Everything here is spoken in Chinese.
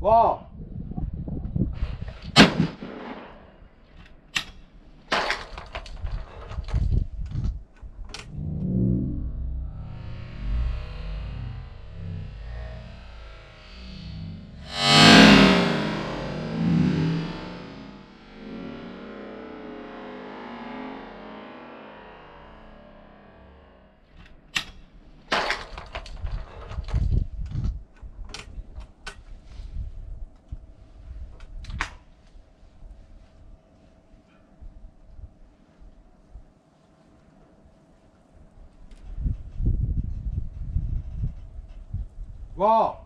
哇。Wall.